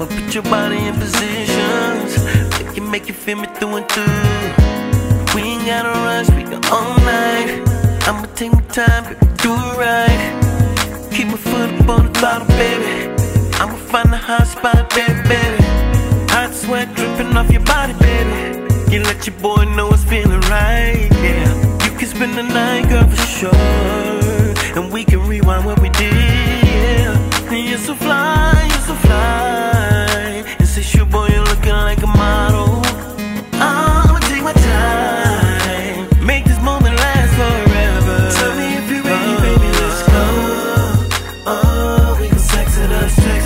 I'ma put your body in positions. Make you, make you feel me through and through. We ain't gotta rush, we got all night. I'ma take my time, baby, do it right. Keep my foot up on the throttle, baby. I'ma find the hot spot, baby, baby. Hot sweat dripping off your body, baby. You let your boy know it's feeling right, yeah. You can spend the night, girl, for sure. And we can rewind what we did, yeah. You're so fly.